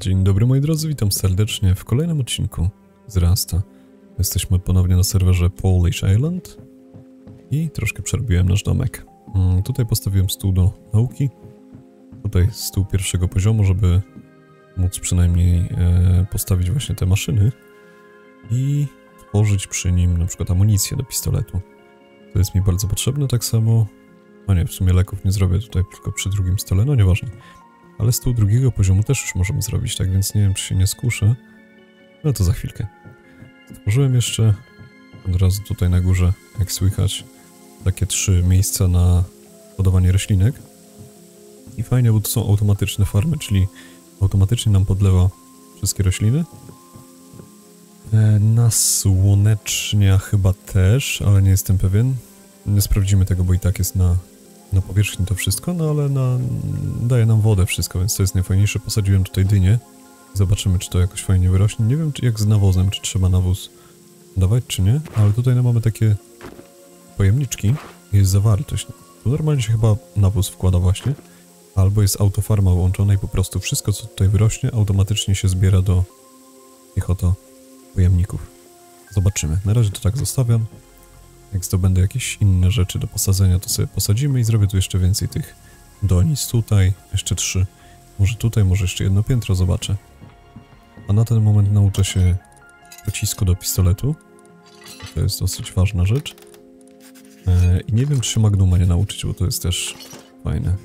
Dzień dobry moi drodzy, witam serdecznie w kolejnym odcinku z Rasta. Jesteśmy ponownie na serwerze Polish Island i troszkę przerobiłem nasz domek. Mm, tutaj postawiłem stół do nauki, tutaj stół pierwszego poziomu, żeby móc przynajmniej e, postawić właśnie te maszyny i tworzyć przy nim na przykład amunicję do pistoletu. To jest mi bardzo potrzebne, tak samo... No nie, w sumie leków nie zrobię tutaj, tylko przy drugim stole, no nieważne. Ale stół drugiego poziomu też już możemy zrobić, tak więc nie wiem, czy się nie skuszę. No to za chwilkę. Stworzyłem jeszcze od razu tutaj na górze, jak słychać, takie trzy miejsca na podawanie roślinek. I fajnie, bo to są automatyczne farmy, czyli automatycznie nam podlewa wszystkie rośliny. E, na słonecznia chyba też, ale nie jestem pewien. Nie sprawdzimy tego, bo i tak jest na na powierzchni to wszystko, no ale na, daje nam wodę wszystko, więc to jest najfajniejsze. Posadziłem tutaj dynię. Zobaczymy, czy to jakoś fajnie wyrośnie. Nie wiem, czy jak z nawozem, czy trzeba nawóz dawać, czy nie, ale tutaj no, mamy takie pojemniczki. Jest zawartość. Tu normalnie się chyba nawóz wkłada właśnie. Albo jest autofarma włączona i po prostu wszystko, co tutaj wyrośnie, automatycznie się zbiera do tych oto pojemników. Zobaczymy. Na razie to tak zostawiam. Jak zdobędę jakieś inne rzeczy do posadzenia, to sobie posadzimy i zrobię tu jeszcze więcej tych donic. Tutaj jeszcze trzy. Może tutaj, może jeszcze jedno piętro zobaczę. A na ten moment nauczę się pocisku do pistoletu. To jest dosyć ważna rzecz. Eee, I nie wiem, czy się Magnuma nie nauczyć, bo to jest też fajne.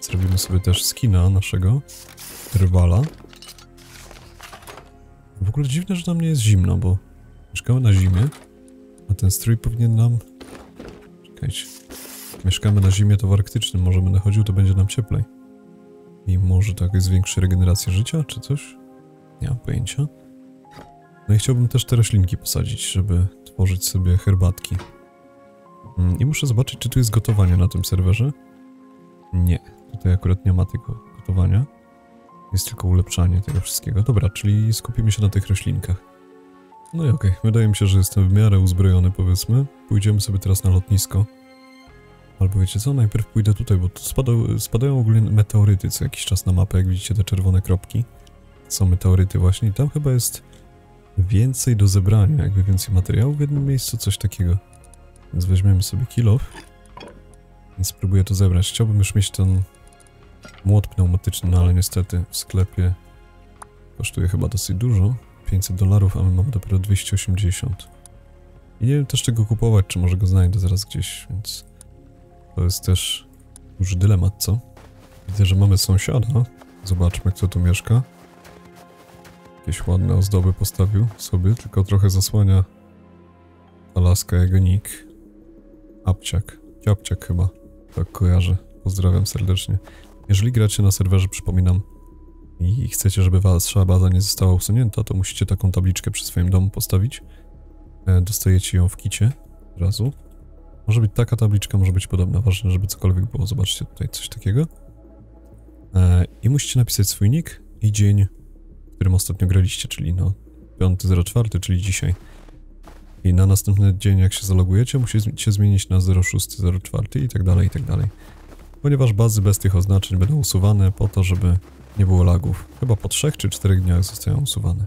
Zrobimy sobie też skina naszego rywala. W ogóle dziwne, że tam nie jest zimno, bo mieszkamy na zimie. A ten strój powinien nam... Czekajcie. Mieszkamy na zimie, to w arktycznym może będę chodził, to będzie nam cieplej. I może tak większa regeneracja życia, czy coś? Nie mam pojęcia. No i chciałbym też te roślinki posadzić, żeby tworzyć sobie herbatki. Mm, I muszę zobaczyć, czy tu jest gotowanie na tym serwerze. Nie, tutaj akurat nie ma tego gotowania. Jest tylko ulepszanie tego wszystkiego. Dobra, czyli skupimy się na tych roślinkach. No i okej, okay. wydaje mi się, że jestem w miarę uzbrojony, powiedzmy. Pójdziemy sobie teraz na lotnisko. Albo wiecie co, najpierw pójdę tutaj, bo tu spadają, spadają ogólnie meteoryty co jakiś czas na mapę, jak widzicie te czerwone kropki. Są meteoryty właśnie i tam chyba jest więcej do zebrania, jakby więcej materiału w jednym miejscu, coś takiego. Więc weźmiemy sobie kill i spróbuję to zebrać. Chciałbym już mieć ten młot pneumatyczny, no ale niestety w sklepie kosztuje chyba dosyć dużo. 500 dolarów, a my mamy dopiero 280. I nie wiem też czego kupować, czy może go znajdę zaraz gdzieś, więc to jest też duży dylemat, co? Widzę, że mamy sąsiada. Zobaczmy, kto tu mieszka. Jakieś ładne ozdoby postawił sobie, tylko trochę zasłania Alaska jego nick. Apciak. Ciapciak chyba. Tak kojarzę. Pozdrawiam serdecznie. Jeżeli gracie na serwerze, przypominam, i chcecie, żeby wasza baza nie została usunięta, to musicie taką tabliczkę przy swoim domu postawić. E, dostajecie ją w kicie od razu. Może być taka tabliczka, może być podobna. Ważne, żeby cokolwiek było. Zobaczcie tutaj coś takiego. E, I musicie napisać swój nick i dzień, w którym ostatnio graliście, czyli no 5.04, czyli dzisiaj. I na następny dzień, jak się zalogujecie, musicie zmienić na 06.04 i tak dalej, i tak dalej. Ponieważ bazy bez tych oznaczeń będą usuwane po to, żeby nie było lagów. Chyba po 3 czy 4 dniach zostają usuwane.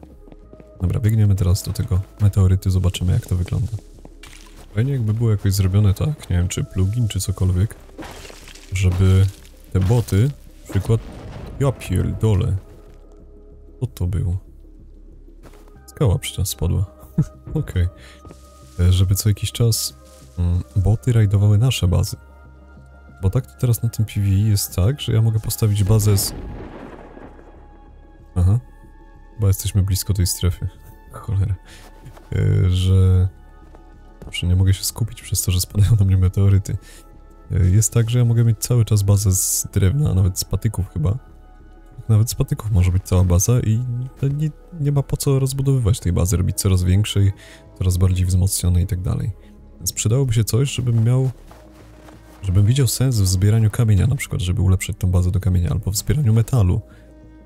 Dobra, biegniemy teraz do tego meteoryty, zobaczymy jak to wygląda. Fajnie jakby było jakoś zrobione tak, nie wiem czy plugin czy cokolwiek, żeby te boty, przykład... Ja pierdolę. Co to było? Skała przy spadła. Okej. Okay. Żeby co jakiś czas mm, boty rajdowały nasze bazy. Bo tak to teraz na tym PvE jest tak, że ja mogę postawić bazę z Aha. Chyba jesteśmy blisko tej strefy. Cholera. Yy, że... Że nie mogę się skupić przez to, że spadają na mnie meteoryty. Yy, jest tak, że ja mogę mieć cały czas bazę z drewna, a nawet z patyków chyba. Nawet z patyków może być cała baza i nie, nie ma po co rozbudowywać tej bazy, robić coraz większej, coraz bardziej wzmocnionej i tak dalej. Więc przydałoby się coś, żebym miał... Żebym widział sens w zbieraniu kamienia na przykład, żeby ulepszyć tą bazę do kamienia, albo w zbieraniu metalu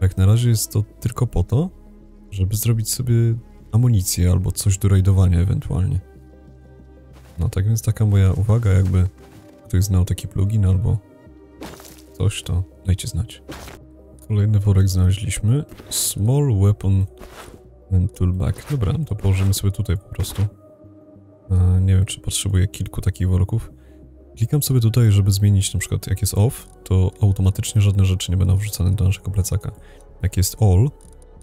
jak na razie jest to tylko po to, żeby zrobić sobie amunicję albo coś do rajdowania ewentualnie. No tak więc taka moja uwaga, jakby ktoś znał taki plugin albo coś, to dajcie znać. Kolejny worek znaleźliśmy. Small weapon and toolbag. Dobra, to położymy sobie tutaj po prostu. E, nie wiem, czy potrzebuję kilku takich worków. Klikam sobie tutaj, żeby zmienić na przykład jak jest off, to automatycznie żadne rzeczy nie będą wrzucane do naszego plecaka. Jak jest all,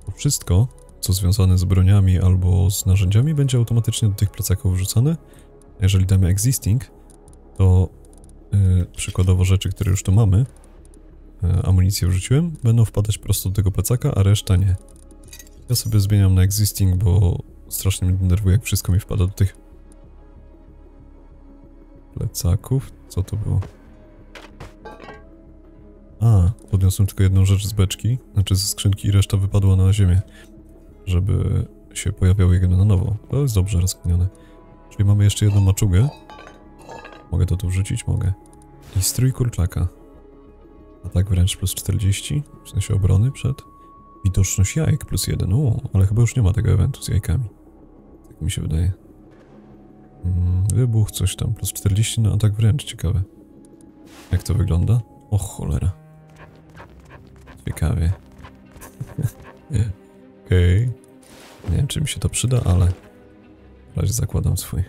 to wszystko, co związane z broniami albo z narzędziami, będzie automatycznie do tych plecaków wrzucane. Jeżeli damy existing, to yy, przykładowo rzeczy, które już tu mamy, yy, amunicję wrzuciłem, będą wpadać prosto do tego plecaka, a reszta nie. Ja sobie zmieniam na existing, bo strasznie mnie denerwuje, jak wszystko mi wpada do tych plecaków. Co to było? A, podniosłem tylko jedną rzecz z beczki, znaczy ze skrzynki i reszta wypadła na ziemię, żeby się pojawiały jedno na nowo. To jest dobrze rozkminione. Czyli mamy jeszcze jedną maczugę. Mogę to tu wrzucić? Mogę. I strój kurczaka. Atak wręcz plus 40, w sensie obrony przed. Widoczność jajek plus 1. O, ale chyba już nie ma tego eventu z jajkami. Tak mi się wydaje. Mm, wybuch, coś tam, plus 40 na atak wręcz, ciekawe. Jak to wygląda? O cholera. Ciekawie. Okej. Okay. Nie wiem, czy mi się to przyda, ale... W razie zakładam swój.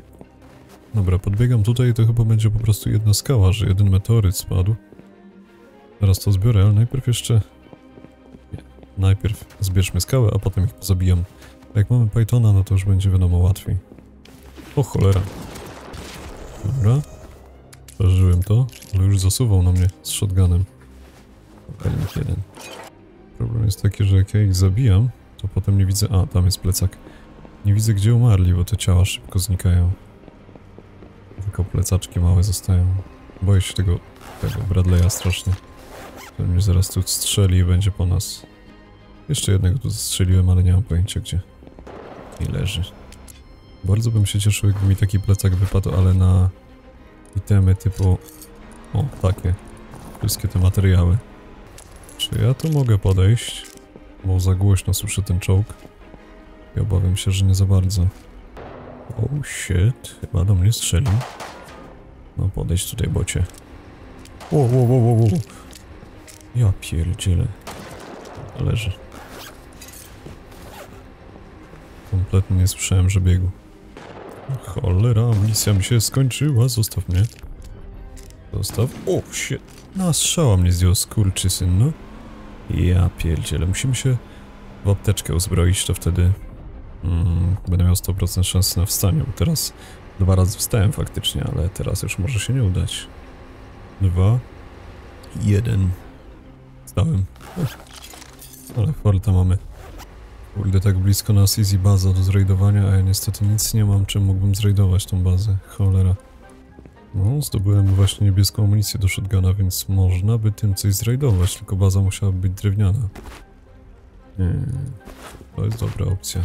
Dobra, podbiegam tutaj to chyba będzie po prostu jedna skała, że jeden meteoryt spadł. Teraz to zbiorę, ale najpierw jeszcze... Nie. Najpierw zbierzmy skałę, a potem ich pozabijam. Jak mamy Pythona, no to już będzie wiadomo łatwiej. O cholera. Dobra. Przeżyłem to, ale już zasuwał na mnie z shotgunem. Problem jest taki, że jak ja ich zabijam, to potem nie widzę... A, tam jest plecak. Nie widzę, gdzie umarli, bo te ciała szybko znikają. Tylko plecaczki małe zostają. Boję się tego, tego Bradley'a strasznie. To mnie zaraz tu strzeli i będzie po nas. Jeszcze jednego tu zastrzeliłem, ale nie mam pojęcia gdzie. I leży. Bardzo bym się cieszył, jakby mi taki plecak wypadł, ale na itemy typu... O, takie. Wszystkie te materiały. Czy ja tu mogę podejść? Bo za głośno słyszę ten czołg. I obawiam się, że nie za bardzo. Oh shit, chyba do mnie strzelił. No podejść tutaj, bocie. Wo, wo, wo, wo, wo. Ja pierdzielę. Leży. Kompletnie nie słyszałem, że biegł. Cholera, misja mi się skończyła, zostaw mnie. Zostaw. O, się. Na strzała mnie zdjął skurczysyn, no. Ja pierdzielę, musimy się w apteczkę uzbroić, to wtedy mm, będę miał 100% szansy na wstanie. Teraz dwa razy wstałem faktycznie, ale teraz już może się nie udać. Dwa. Jeden. Stałem. Ale farta mamy. Kurde, tak blisko nas easy baza do zrajdowania, a ja niestety nic nie mam, czym mógłbym zrajdować tą bazę. Cholera. No, zdobyłem właśnie niebieską amunicję do shotguna, więc można by tym coś zrajdować, tylko baza musiałaby być drewniana. Hmm, to jest dobra opcja.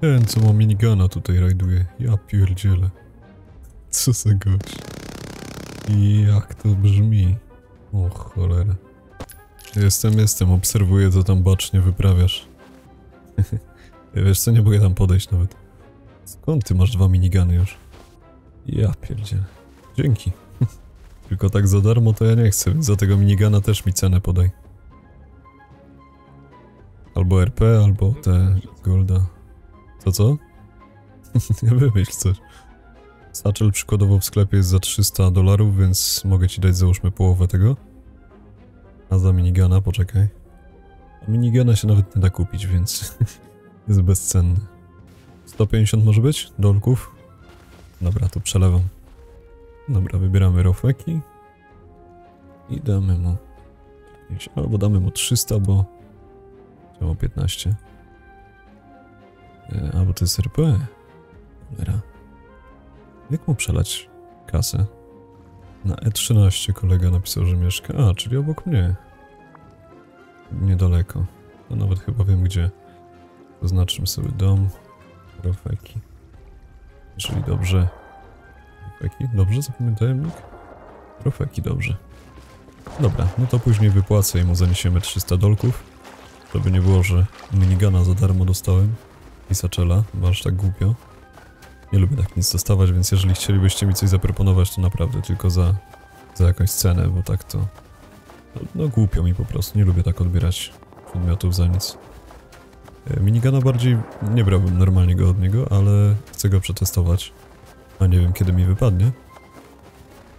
Ten, co ma minigana tutaj rajduje. Ja pierdzielę. Co za gość. I jak to brzmi. O cholera. Jestem, jestem, obserwuję co tam bacznie wyprawiasz. Wiesz co, nie mogę tam podejść nawet. Skąd ty masz dwa minigany już? Ja pierdzielę. Dzięki. Tylko tak za darmo to ja nie chcę, więc za tego minigana też mi cenę podaj. Albo RP, albo te golda. Co, co? nie wymyśl coś. Satchel przykładowo w sklepie jest za 300 dolarów, więc mogę ci dać załóżmy połowę tego. A za minigana, poczekaj. A minigana się nawet nie da kupić, więc jest bezcenny. 150 może być? Dolków? Dobra, to przelewam. Dobra, wybieramy rofeki. I damy mu... Albo damy mu 300, bo... Chciało 15. E, albo to jest RP. Cholera. Jak mu przelać kasę? Na E13 kolega napisał, że mieszka. A, czyli obok mnie. Niedaleko. No nawet chyba wiem gdzie. Zaznaczmy sobie dom. Rofeki. Jeżeli dobrze... Rofeki? Dobrze zapamiętałem nick? Rofeki, dobrze. Dobra, no to później wypłacę i mu zaniesiemy 300 dolków. Żeby nie było, że minigana za darmo dostałem. I saczela, bo aż tak głupio. Nie lubię tak nic dostawać, więc jeżeli chcielibyście mi coś zaproponować, to naprawdę tylko za, za jakąś cenę, bo tak to No głupio mi po prostu, nie lubię tak odbierać przedmiotów za nic. E, Minigana bardziej nie brałbym normalnie go od niego, ale chcę go przetestować. A nie wiem kiedy mi wypadnie.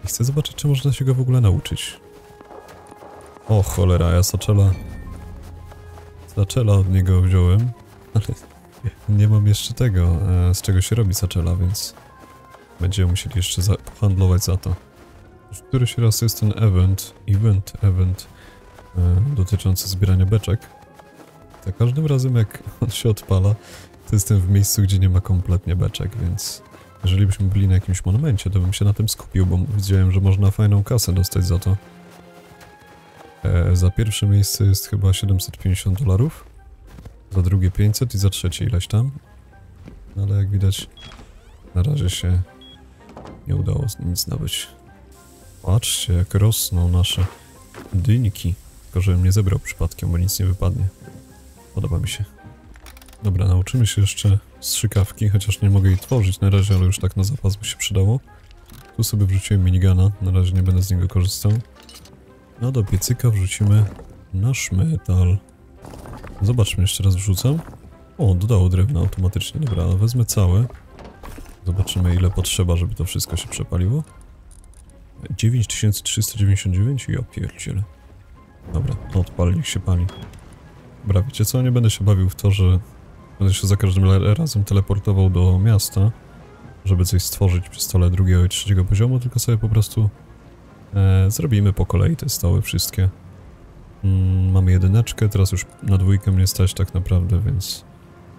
I chcę zobaczyć, czy można się go w ogóle nauczyć. O cholera, ja Saczela... Saczela od niego wziąłem, ale nie mam jeszcze tego, e, z czego się robi Saczela, więc... Będziemy musieli jeszcze handlować za to. Któryś raz jest ten event, event, event e, dotyczący zbierania beczek. Za każdym razem jak on się odpala, to jestem w miejscu, gdzie nie ma kompletnie beczek, więc jeżeli byśmy byli na jakimś monumencie, to bym się na tym skupił, bo widziałem, że można fajną kasę dostać za to. E, za pierwsze miejsce jest chyba 750 dolarów, za drugie 500 i za trzecie ileś tam. No ale jak widać, na razie się nie udało nic nabyć. Patrzcie, jak rosną nasze dynki. Tylko, żebym nie zebrał przypadkiem, bo nic nie wypadnie. Podoba mi się. Dobra, nauczymy się jeszcze strzykawki, chociaż nie mogę jej tworzyć na razie, ale już tak na zapas by się przydało. Tu sobie wrzuciłem minigana, na razie nie będę z niego korzystał. A do piecyka wrzucimy nasz metal. Zobaczmy, jeszcze raz wrzucam. O, dodało drewna automatycznie, dobra, wezmę całe. Zobaczymy ile potrzeba, żeby to wszystko się przepaliło. 9399? Ja pierdzielę. Dobra, odpal, niech się pali. Dobra, wiecie co, nie będę się bawił w to, że będę się za każdym razem teleportował do miasta, żeby coś stworzyć przy stole drugiego i trzeciego poziomu, tylko sobie po prostu e, zrobimy po kolei te stoły wszystkie. Mm, mamy jedyneczkę, teraz już na dwójkę mnie stać tak naprawdę, więc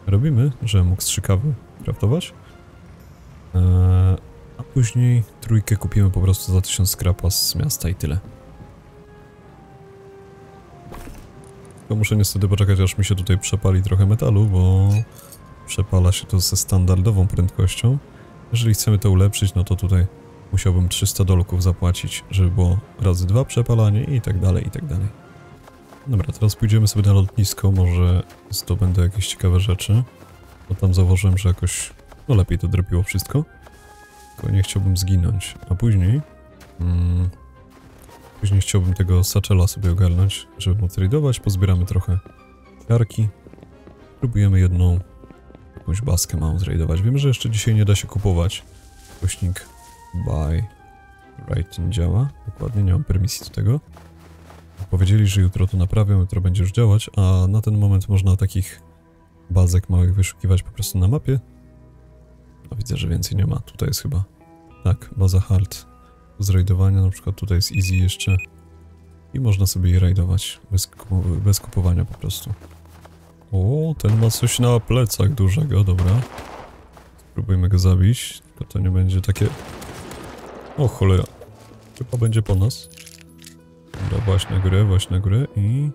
robimy, że mógł strzykawy kraftować. Później trójkę kupimy po prostu za 1000 skrapa z miasta i tyle. To muszę niestety poczekać, aż mi się tutaj przepali trochę metalu, bo przepala się to ze standardową prędkością. Jeżeli chcemy to ulepszyć, no to tutaj musiałbym 300 dolków zapłacić, żeby było razy dwa przepalanie i tak dalej, i tak dalej. Dobra, teraz pójdziemy sobie na lotnisko, może zdobędę jakieś ciekawe rzeczy. Bo tam zauważyłem, że jakoś, no lepiej to dropiło wszystko. Tylko nie chciałbym zginąć. A później... Mm, później chciałbym tego Satchela sobie ogarnąć, żeby mu tradować. Pozbieramy trochę karki. Próbujemy jedną jakąś baskę małą tradować. Wiem, że jeszcze dzisiaj nie da się kupować. Kośnik buy right działa. Dokładnie, nie mam permisji do tego. Powiedzieli, że jutro to naprawią, jutro będzie już działać, a na ten moment można takich bazek małych wyszukiwać po prostu na mapie. No widzę, że więcej nie ma. Tutaj jest chyba... Tak, baza hard. Z rajdowania, na przykład tutaj jest easy jeszcze. I można sobie je rajdować bez, bez kupowania po prostu. O, ten ma coś na plecach dużego, dobra. Spróbujmy go zabić, to to nie będzie takie... O cholera. Chyba będzie po nas. Dobra, właśnie na właśnie na i...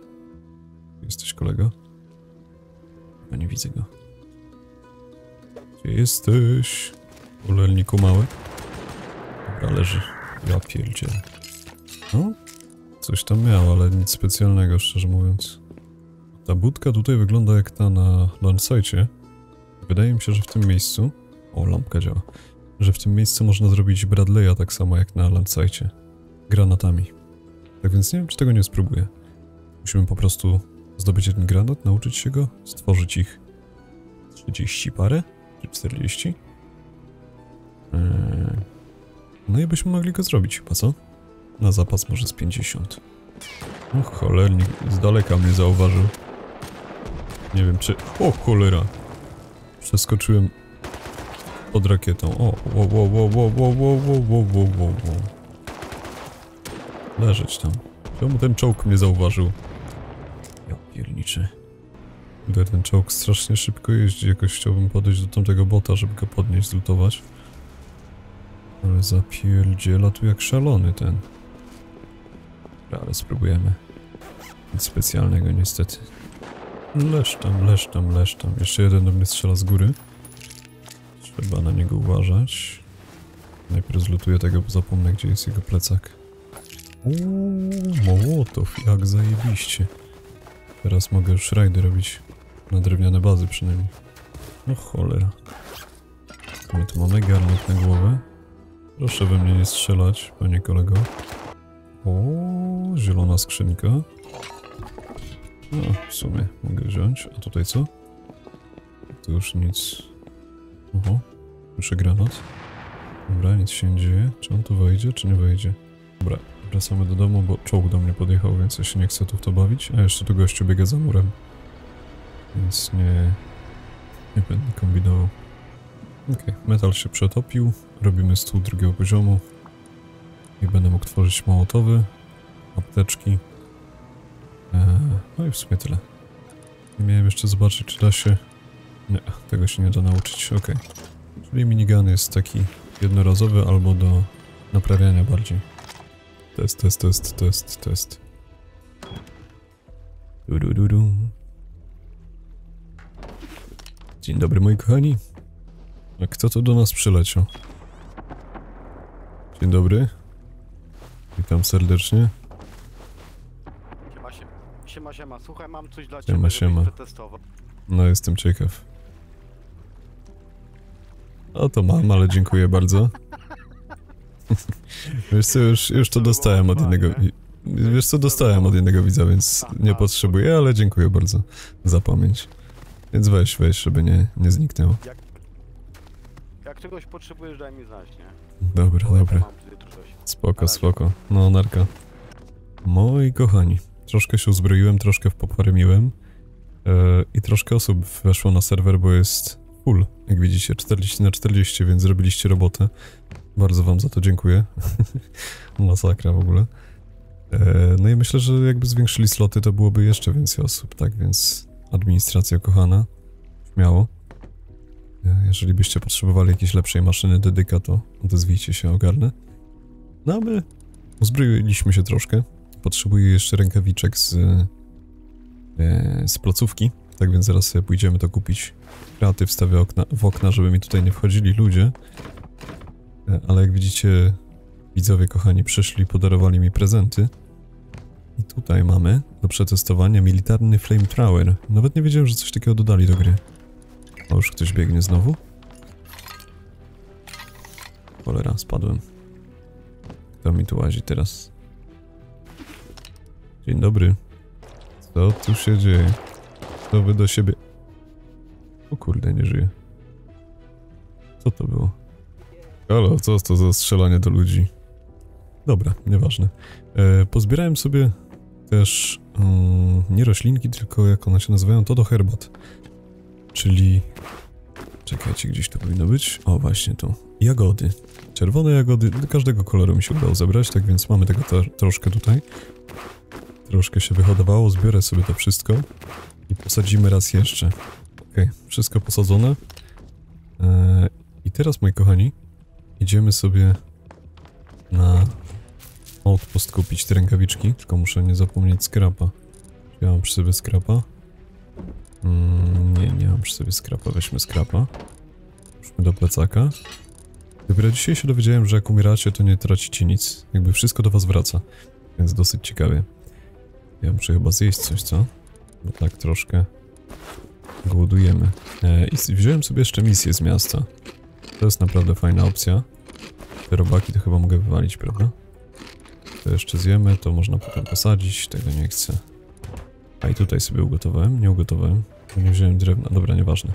Jesteś kolego? Ja nie widzę go. Gdzie jesteś? Ulelniku mały. Dobra, leży. Ja pierdzielę. No, coś tam miał, ale nic specjalnego, szczerze mówiąc. Ta budka tutaj wygląda jak ta na launchsite. Wydaje mi się, że w tym miejscu... O, lampka działa. Że w tym miejscu można zrobić Bradley'a tak samo jak na launchsite. Granatami. Tak więc nie wiem, czy tego nie spróbuję. Musimy po prostu zdobyć jeden granat, nauczyć się go, stworzyć ich 30 parę, 40. Eee... No i byśmy mogli go zrobić chyba, co? Na zapas może z 50. O cholernik, z daleka mnie zauważył. Nie wiem czy... O cholera! Przeskoczyłem pod rakietą. O, wo, wo, wo, wo, wo, wo, wo, wo, wo, wo, wo. Leżeć tam. Czemu ten czołg mnie zauważył? Ja pierniczy. Kurde, ten czołg strasznie szybko jeździ. Jakoś chciałbym podejść do tamtego bota, żeby go podnieść, zlutować. Ale zapierdziela tu jak szalony ten. Ale spróbujemy. Nic specjalnego niestety. Leż tam, leż tam, leż tam. Jeszcze jeden do mnie strzela z góry. Trzeba na niego uważać. Najpierw zlutuję tego, bo zapomnę, gdzie jest jego plecak. Uuu, Mołotow, jak zajebiście. Teraz mogę już rajdy robić. Na drewniane bazy przynajmniej. No cholera. My tu mamy garnek na głowę. Proszę we mnie nie strzelać, panie kolego. O, zielona skrzynka. No, w sumie mogę wziąć. A tutaj co? Tu już nic. Oho, słyszę granat. Dobra, nic się nie dzieje. Czy on tu wejdzie, czy nie wejdzie? Dobra, wracamy do domu, bo czołg do mnie podjechał, więc ja się nie chcę tu w to bawić. A jeszcze tu gościu biega za murem. Więc nie... Nie będę kombinował. Okej, metal się przetopił. Robimy stół drugiego poziomu. I będę mógł tworzyć mołotowy, apteczki. Eee, no i w sumie tyle. Nie miałem jeszcze zobaczyć, czy da się... Nie, tego się nie da nauczyć, okej. Czyli minigun jest taki jednorazowy albo do naprawiania bardziej. Test, test, test, test, test. Du, du, du, du. Dzień dobry moi kochani. A kto tu do nas przyleciał? Dzień dobry. Witam serdecznie. Siema, siema, siema, siema. Słuchaj, mam coś dla Siema, ciebie, siema. przetestował. No, jestem ciekaw. O, to mam, ale dziękuję bardzo. Wiesz co, już, już to dostałem od jednego... Wiesz co, dostałem od jednego widza, więc nie potrzebuję, ale dziękuję bardzo za pamięć. Więc weź, weź, żeby nie, nie zniknęło. Jak czegoś potrzebujesz, daj mi znać, nie? Dobra, Bo dobra. Spoko, spoko. No, narka. Moi kochani, troszkę się uzbroiłem, troszkę poparymiłem e, i troszkę osób weszło na serwer, bo jest full, jak widzicie, 40 na 40, więc zrobiliście robotę. Bardzo wam za to dziękuję. Masakra w ogóle. E, no i myślę, że jakby zwiększyli sloty, to byłoby jeszcze więcej osób, tak więc administracja kochana, śmiało. E, Jeżeli byście potrzebowali jakiejś lepszej maszyny dedyka, to odezwijcie się, ogarnę. No my uzbroiliśmy się troszkę. Potrzebuję jeszcze rękawiczek z, e, z placówki, tak więc zaraz sobie pójdziemy to kupić. Kraty wstawię okna, w okna, żeby mi tutaj nie wchodzili ludzie. E, ale jak widzicie, widzowie kochani przyszli, podarowali mi prezenty. I tutaj mamy do przetestowania militarny flamethrower. Nawet nie wiedziałem, że coś takiego dodali do gry. O, już ktoś biegnie znowu. Cholera, spadłem. Kto mi tu łazi teraz? Dzień dobry. Co tu się dzieje? Co wy do siebie... O kurde, nie żyje. Co to było? Halo, co to za strzelanie do ludzi? Dobra, nieważne. E, pozbierałem sobie też mm, nie roślinki, tylko jak one się nazywają, to do herbat. Czyli... Czekajcie, gdzieś to powinno być. O, właśnie tu. Jagody. Czerwone jagody, do każdego koloru mi się udało zebrać, tak więc mamy tego troszkę tutaj. Troszkę się wyhodowało, zbiorę sobie to wszystko i posadzimy raz jeszcze. Okej, wszystko posadzone. Eee, I teraz, moi kochani, idziemy sobie na outpost kupić te rękawiczki, tylko muszę nie zapomnieć skrapa. Ja mam przy sobie skrapa? Mm, nie, nie mam przy sobie skrapa, weźmy skrapa. Ruszmy do plecaka. Dopiero dzisiaj się dowiedziałem, że jak umieracie, to nie tracicie nic. Jakby wszystko do was wraca. Więc dosyć ciekawie. Ja muszę chyba zjeść coś, co? Bo tak troszkę głodujemy. E, I wziąłem sobie jeszcze misję z miasta. To jest naprawdę fajna opcja. Te robaki to chyba mogę wywalić, prawda? To jeszcze zjemy, to można potem posadzić. Tego nie chcę. A i tutaj sobie ugotowałem. Nie ugotowałem, bo nie wziąłem drewna. Dobra, nieważne.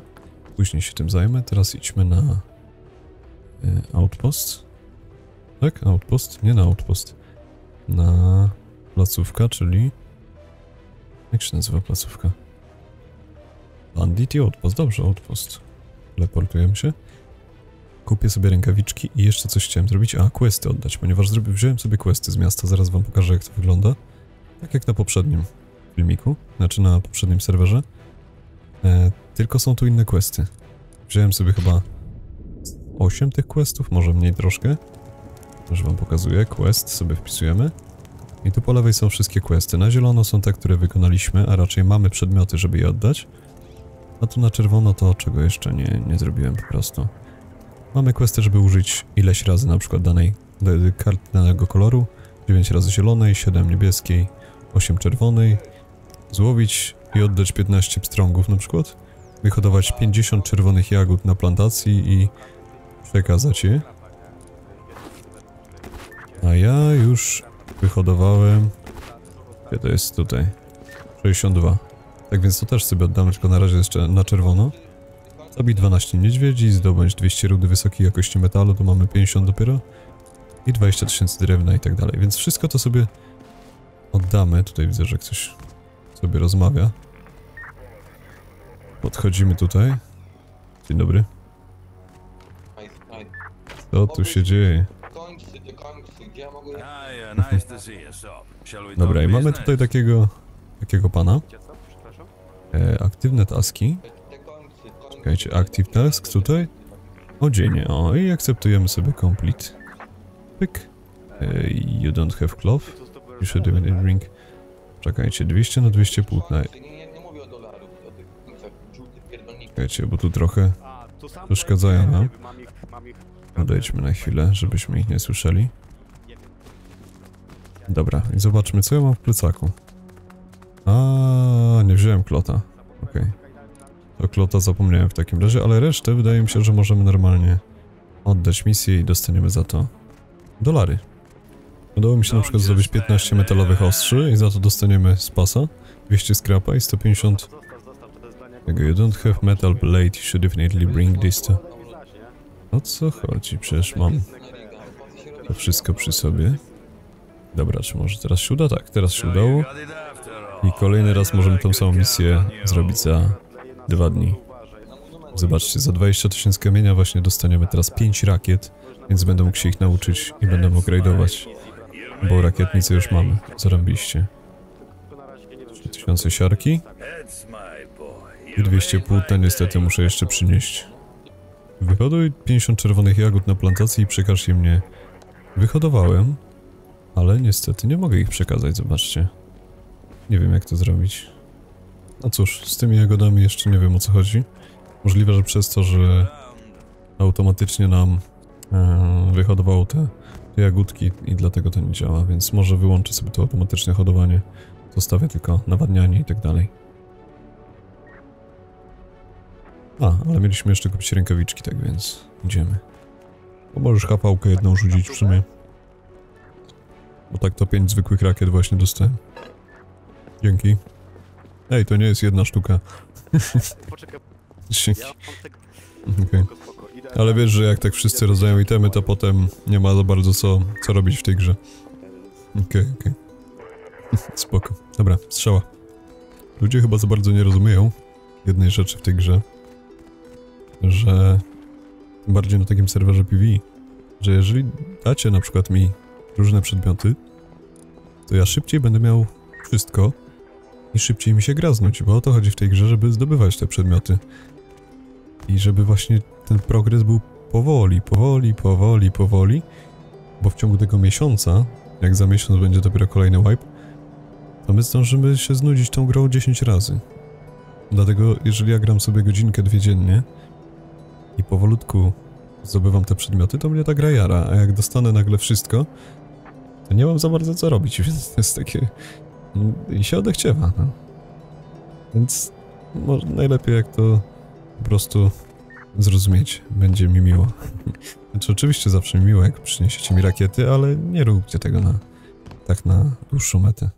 Później się tym zajmę. Teraz idźmy na e, outpost. Tak? Outpost? Nie na outpost. Na placówka, czyli... Jak się nazywa placówka? Bandit i outpost. Dobrze, outpost. Teleportujemy się. Kupię sobie rękawiczki i jeszcze coś chciałem zrobić. A, questy oddać, ponieważ zrobię, wziąłem sobie questy z miasta. Zaraz wam pokażę, jak to wygląda. Tak jak na poprzednim filmiku, znaczy na poprzednim serwerze. E, tylko są tu inne questy. Wziąłem sobie chyba 8 tych questów, może mniej troszkę. Już wam pokazuję. Quest sobie wpisujemy. I tu po lewej są wszystkie questy. Na zielono są te, które wykonaliśmy, a raczej mamy przedmioty, żeby je oddać. A tu na czerwono to, czego jeszcze nie, nie zrobiłem po prostu. Mamy questy, żeby użyć ileś razy na przykład danej karty danego koloru. 9 razy zielonej, 7 niebieskiej, 8 czerwonej. Złowić i oddać 15 pstrągów na przykład. Wyhodować 50 czerwonych jagód na plantacji i przekazać je. A ja już wyhodowałem. Gdzie to jest tutaj? 62. Tak więc to też sobie oddamy, tylko na razie jeszcze na czerwono. Zabij 12 niedźwiedzi, zdobądź 200 rudy wysokiej jakości metalu, to mamy 50 dopiero. I 20 tysięcy drewna i tak dalej. Więc wszystko to sobie oddamy. Tutaj widzę, że ktoś sobie rozmawia. Podchodzimy tutaj. Dzień dobry. Co tu się dzieje? Dobra, i mamy tutaj takiego, takiego pana. E, aktywne taski. Czekajcie, active task tutaj? O dzień, o i akceptujemy sobie complete. Pyk. You don't have cloth. You should have a ring. Czekajcie, 200 na 200 płótna. Czekajcie, bo tu trochę Przeszkadzają nam. ich... odejdźmy na chwilę, żebyśmy ich nie słyszeli. Dobra, i zobaczmy, co ja mam w plecaku. A, nie wziąłem klota. Okej. To klota zapomniałem w takim razie, ale resztę wydaje mi się, że możemy normalnie oddać misję i dostaniemy za to dolary. Udało mi się na przykład zdobyć 15 metalowych ostrzy i za to dostaniemy z pasa 200 scrapa i 150 Zostaw, zostaw, to jest dla niego. Tego, you don't have metal blade, you should definitely bring this to... O co chodzi? Przecież mam to wszystko przy sobie. Dobra, czy może teraz się uda? Tak, teraz się udało. I kolejny raz możemy tą samą misję zrobić za dwa dni. Zobaczcie, za 20 tysięcy kamienia właśnie dostaniemy teraz 5 rakiet, więc będę mógł się ich nauczyć i będę mógł rajdować, bo rakietnice już mamy, zarąbiście. Tylko na razie nie wiem, czy- 3000 siarki i 200 płótna niestety muszę jeszcze przynieść. Wyhoduj 50 czerwonych jagód na plantacji i przekaż je mnie. Wyhodowałem, ale niestety nie mogę ich przekazać, zobaczcie. Nie wiem jak to zrobić. No cóż, z tymi jagodami jeszcze nie wiem o co chodzi. Możliwe, że przez to, że automatycznie nam e, wyhodowało te, te jagódki i dlatego to nie działa, więc może wyłączę sobie to automatyczne hodowanie. Zostawię tylko nawadnianie i tak dalej. A, ale mieliśmy jeszcze kupić rękawiczki, tak więc idziemy. Bo możesz chapałkę jedną rzucić w sumie. Bo tak to pięć zwykłych rakiet właśnie dostałem. Dzięki. Ej, to nie jest jedna sztuka. Poczekaj, Dzięki. ja mam tego... Okej. Spoko, spoko. Idę Ale wiesz, że jak tak wszyscy rozdają itemy, to potem nie ma za bardzo co, co robić w tej grze. Okej, okej. Spoko. Dobra, strzała. Ludzie chyba za bardzo nie rozumieją jednej rzeczy w tej grze, że tym bardziej na takim serwerze PvE, że jeżeli dacie na przykład mi różne przedmioty, to ja szybciej będę miał wszystko i szybciej mi się gra znudzi, bo o to chodzi w tej grze, żeby zdobywać te przedmioty. I żeby właśnie ten progres był powoli, powoli, powoli, powoli, bo w ciągu tego miesiąca, jak za miesiąc będzie dopiero kolejny wipe, to my zdążymy się znudzić tą grą 10 razy. Dlatego, jeżeli ja gram sobie godzinkę, dwie dziennie i powolutku zdobywam te przedmioty, to mnie ta gra jara, a jak dostanę nagle wszystko, to nie mam za bardzo co robić, więc to jest takie... i się odechciewa, no. Więc może najlepiej jak to po prostu zrozumieć, będzie mi miło. Znaczy oczywiście zawsze mi miło, jak przyniesiecie mi rakiety, ale nie róbcie tego na tak na dłuższą metę.